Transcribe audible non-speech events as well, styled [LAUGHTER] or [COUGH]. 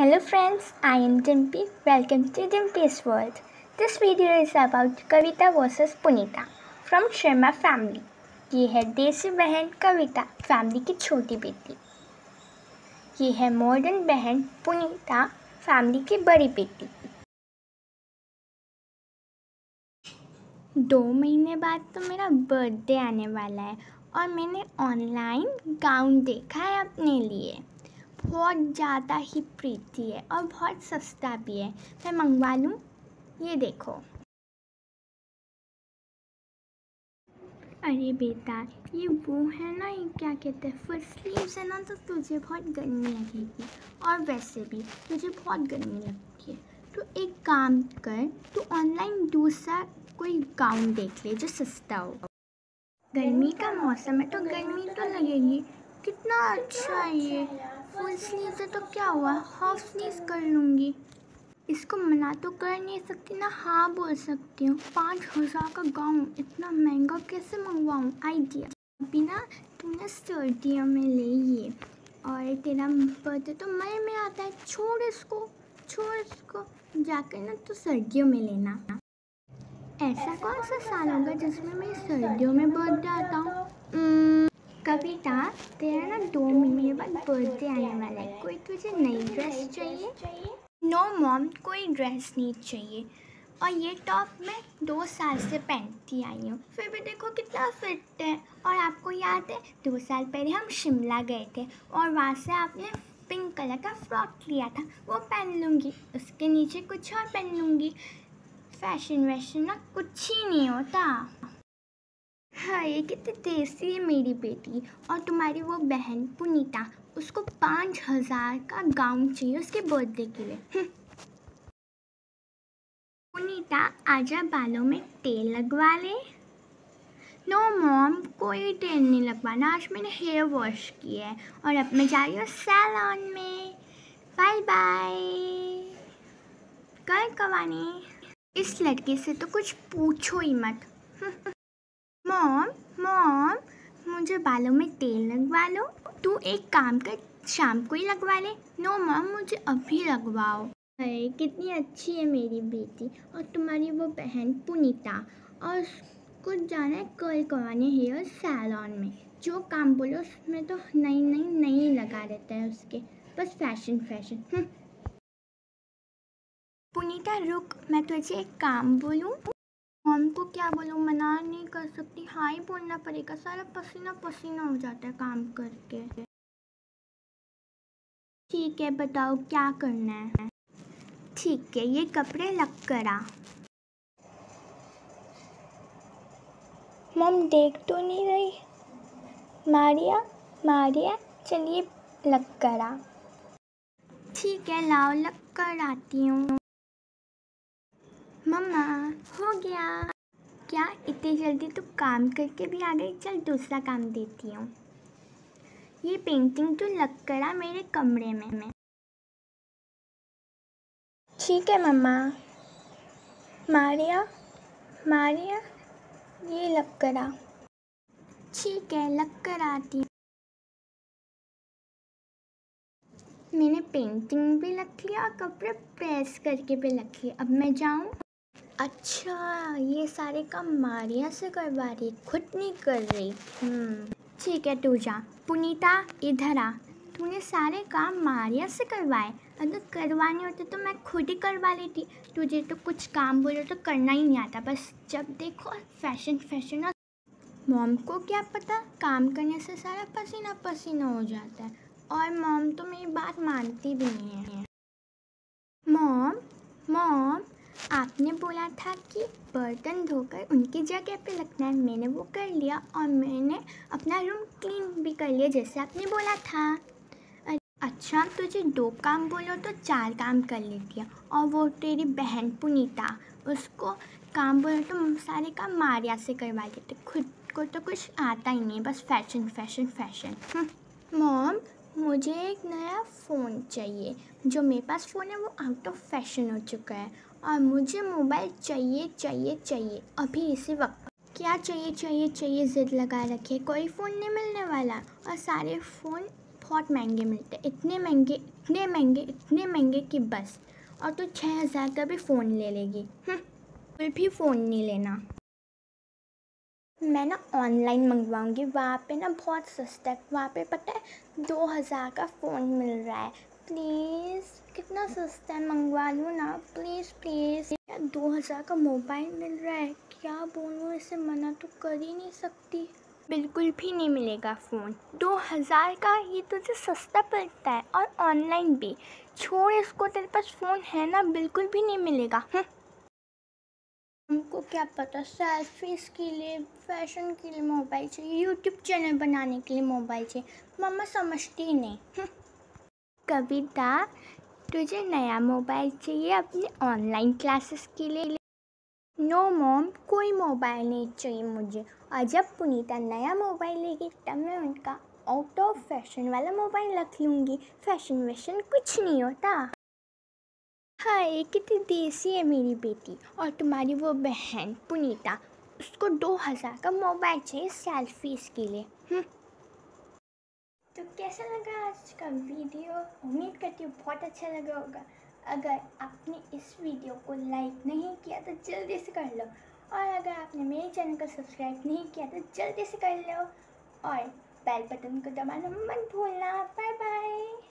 Hello friends, I am Dimpy. Welcome to Dimpy's World. This video is about Kavita versus Punita from Sharma family. ये है देसी बहन कविता family की छोटी बेटी ये है मॉडर्न बहन पुनीता फैमिली की बड़ी बेटी दो महीने बाद तो मेरा बर्थडे आने वाला है और मैंने ऑनलाइन गाउन देखा है अपने लिए बहुत ज़्यादा ही प्रीति है और बहुत सस्ता भी है। मैं मंगवा लूँ? ये देखो। अरे बेटा, ये वो है ना, ये क्या कहते हैं फुल स्लीव्स है ना तो तुझे बहुत गर्मी लगेगी। और वैसे भी तुझे बहुत गर्मी लगती है। तो एक काम कर, तू ऑनलाइन दूसरा कोई गाउन देख ले जो सस्ता हो। गर्मी का मौसम है तो गर्मी तो लगेगी। कितना अच्छा है ये। फुल स्लीव है तो क्या हुआ? हाफ़ स्लीव कर लूँगी। इसको मना तो कर नहीं सकती ना? हाँ बोल सकती हूँ। पाँच हज़ार का गाउन इतना महँगा कैसे मंगवाऊँ? आइडिया। अभी ना तूने सर्दियों में ले ये। और तेरा बर्थडे तो मई में आता है। छोड़ इसको। छोड़ इसको। जाकर ना तो सर्दियों में लेना। ऐसा कौन सा साल होगा जिसमें मैं सर्दियों में बर्थडे आता हूँ? कविता, तेरा ना दो महीने बाद बर्थडे आने वाला है। कोई तुझे नई ड्रेस चाहिए? नो मॉम कोई ड्रेस नहीं चाहिए। और ये टॉप मैं दो साल से पहनती आई हूँ। फिर भी देखो कितना फिट है। और आपको याद है, दो साल पहले हम शिमला गए थे और वहाँ से आपने पिंक कलर का फ्रॉक लिया था। वो पहन लूँगी। उसके नीचे कुछ और पहन लूँगी। फ़ैशन वैशन ना कुछ ही नहीं होता। हाँ ये कितनी देसी है मेरी बेटी। और तुम्हारी वो बहन पुनीता, उसको पाँच हज़ार का गाउन चाहिए उसके बर्थडे के लिए। पुनीता, आजा बालों में तेल लगवा ले। नो मॉम, कोई तेल नहीं लगवाना। आज मैंने हेयर वॉश किया है। और अब मैं जा रही हूँ सैलॉन में। Bye bye. कल कवानी। इस लड़के से तो कुछ पूछो ही मत। [LAUGHS] मॉम मॉम, मुझे बालों में तेल लगवा लो। तू एक काम कर, शाम को ही लगवा ले। नो मॉम, मुझे अभी लगवाओ। अरे, कितनी अच्छी है मेरी बेटी और तुम्हारी वो बहन पुनीता। और कुछ जाना है कल करवाने हेयर सैलॉन में। जो काम बोलो, उसमें तो नई नई नई लगा देता है उसके। बस फ़ैशन फ़ैशन। पुनीता, रुक, मैं तुझे एक काम बोलूँ। क्या बोलूँ मना नहीं कर सकती। हाँ ही बोलना पड़ेगा। सारा पसीना पसीना हो जाता है काम करके। ठीक है बताओ क्या करना है? ठीक है ये कपड़े लग करा मम देख तो नहीं रही। मारिया मारिया चलिए लग कर आ। ठीक है लाओ लग कर आती हूँ। मम्मा हो गया। क्या इतनी जल्दी तो काम करके भी आ गई? चल दूसरा काम देती हूँ। ये पेंटिंग तो लग करा मेरे कमरे में। मैं ठीक है मम्मा। मारिया मारिया ये लग करा ठीक है लग कर आती मैंने पेंटिंग भी रख लिया और कपड़े प्रेस करके भी रख लिया अब मैं जाऊँ? अच्छा ये सारे काम मारिया से करवा रही, खुद नहीं कर रही। ठीक है, तू जा। पुनीता, इधर आ। तूने सारे काम मारिया से करवाए। अगर करवाने होते तो मैं खुद ही करवा लेती। तुझे तो कुछ काम बोलो तो करना ही नहीं आता। बस जब देखो फ़ैशन फ़ैशन और मॉम को क्या पता, काम करने से सारा पसीना पसीना हो जाता है। और मॉम तो मेरी बात मानती भी नहीं है। मॉम मॉम आपने बोला था कि बर्तन धोकर उनकी जगह पे रखना है। मैंने वो कर लिया और मैंने अपना रूम क्लीन भी कर लिया, जैसे आपने बोला था। अच्छा तुझे दो काम बोलो तो चार काम कर लेती है। और वो तेरी बहन पुनीता, उसको काम बोलो तो सारे काम मारिया से करवा देते खुद को तो कुछ आता ही नहीं, बस फ़ैशन फ़ैशन फ़ैशन मॉम, मुझे एक नया फ़ोन चाहिए। जो मेरे पास फ़ोन है, वो आउट ऑफ़ फ़ैशन हो चुका है। और मुझे मोबाइल चाहिए चाहिए चाहिए। अभी इसी वक्त। क्या चाहिए चाहिए चाहिए ज़िद लगा रखी कोई फ़ोन नहीं मिलने वाला। और सारे फ़ोन बहुत महँगे मिलते इतने महँगे इतने महँगे इतने महँगे कि बस। और तो छः हज़ार का भी फ़ोन ले लेगी। हम्म, कोई भी फ़ोन नहीं लेना। मैं ना ऑनलाइन मंगवाऊँगी। वहाँ पे ना बहुत सस्ता है। वहाँ पे पता है दो हज़ार का फ़ोन मिल रहा है। प्लीज़ कितना सस्ता है मंगवा लूँ ना? प्लीज़ प्लीज़ दो हज़ार का मोबाइल मिल रहा है। क्या बोलूँ इसे मना तो कर ही नहीं सकती। बिल्कुल भी नहीं मिलेगा फ़ोन। दो हज़ार का ये तुझे सस्ता पड़ता है। और ऑनलाइन भी। छोड़ इसको तेरे पास फ़ोन है ना बिल्कुल भी नहीं मिलेगा। हम्म। हमको क्या पता सेल्फीज के लिए फ़ैशन के लिए मोबाइल चाहिए यूट्यूब चैनल बनाने के लिए मोबाइल चाहिए। मम्मा समझती ही नहीं। हम्म। कविता तुझे नया मोबाइल चाहिए अपने ऑनलाइन क्लासेस के लिए? नो मॉम कोई मोबाइल नहीं चाहिए मुझे। और जब पुनीता नया मोबाइल लेगी तब मैं उनका आउट ऑफ़ फ़ैशन वाला मोबाइल रख लूँगी। फ़ैशन वैशन कुछ नहीं होता। हाँ हाय कितनी देसी है मेरी बेटी और तुम्हारी वो बहन पुनीता। उसको दो हज़ार का मोबाइल चाहिए सेल्फीज के लिए। हम्म। तो कैसा लगा आज का वीडियो? उम्मीद करती हूँ बहुत अच्छा लगा होगा। अगर आपने इस वीडियो को लाइक नहीं किया तो जल्दी से कर लो। और अगर आपने मेरे चैनल को सब्सक्राइब नहीं किया तो जल्दी से कर लो। और बेल बटन को दबाना मत भूलना। Bye bye.